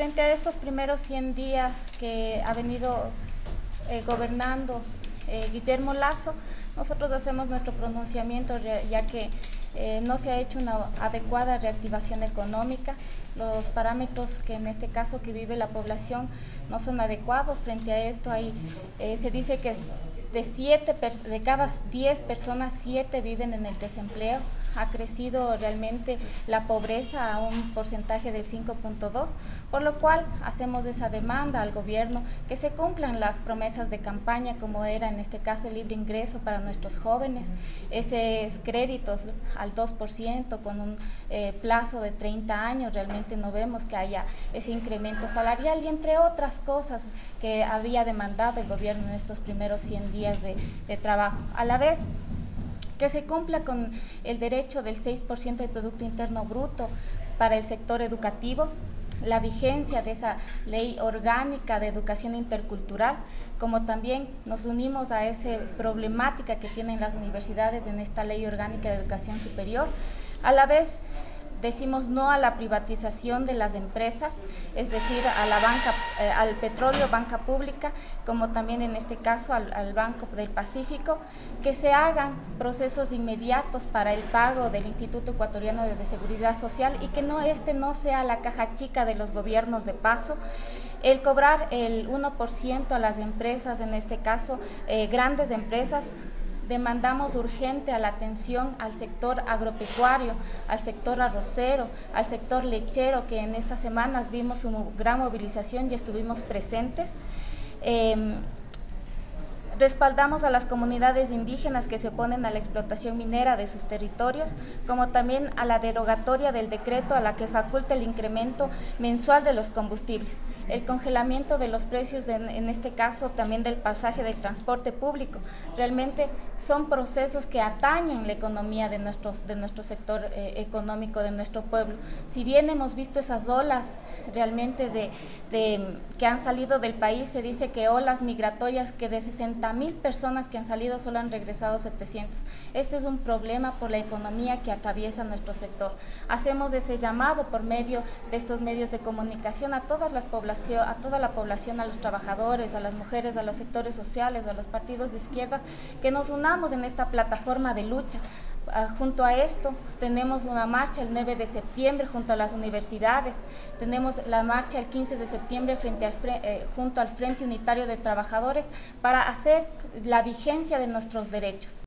frente a estos primeros 100 días que ha venido eh, gobernando eh, Guillermo Lazo, nosotros hacemos nuestro pronunciamiento ya que eh, no se ha hecho una adecuada reactivación económica, los parámetros que en este caso que vive la población no son adecuados. Frente a esto hay, se dice que de, siete, de cada 10 personas, 7 viven en el desempleo. Ha crecido realmente la pobreza a un porcentaje del 5.2, por lo cual hacemos esa demanda al gobierno que se cumplan las promesas de campaña como era en este caso el libre ingreso para nuestros jóvenes, esos créditos al 2% con un eh, plazo de 30 años, realmente no vemos que haya ese incremento salarial y entre otras cosas que había demandado el gobierno en estos primeros 100 días de trabajo. A la vez, que se cumpla con el derecho del 6% del Producto Interno Bruto para el sector educativo, la vigencia de esa ley orgánica de educación intercultural, como también nos unimos a esa problemática que tienen las universidades en esta ley orgánica de educación superior, a la vez decimos no a la privatización de las empresas, es decir, a la banca, eh, al petróleo, banca pública, como también en este caso al, Banco del Pacífico, que se hagan procesos inmediatos para el pago del Instituto Ecuatoriano de Seguridad Social y que no este no sea la caja chica de los gobiernos de paso. El cobrar el 1% a las empresas, en este caso eh, grandes empresas, demandamos urgente a la atención al sector agropecuario, al sector arrocero, al sector lechero, que en estas semanas vimos una gran movilización y estuvimos presentes. Em, Respaldamos a las comunidades indígenas que se oponen a la explotación minera de sus territorios, como también a la derogatoria del decreto a la que faculta el incremento mensual de los combustibles, el congelamiento de los precios, en este caso también del pasaje del transporte público. Realmente son procesos que atañen la economía de, de nuestro sector eh, económico, de nuestro pueblo. Si bien hemos visto esas olas realmente de, que han salido del país, se dice que olas migratorias que de 60 mil personas que han salido solo han regresado 700. Este es un problema por la economía que atraviesa nuestro sector. Hacemos ese llamado por medio de estos medios de comunicación a, a toda la población, a los trabajadores, a las mujeres, a los sectores sociales, a los partidos de izquierda, que nos unamos en esta plataforma de lucha. Ah, junto a esto tenemos una marcha el 9 de septiembre junto a las universidades, tenemos la marcha el 15 de septiembre frente al, eh, junto al Frente Unitario de Trabajadores para hacer la vigencia de nuestros derechos.